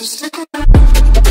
So stick around.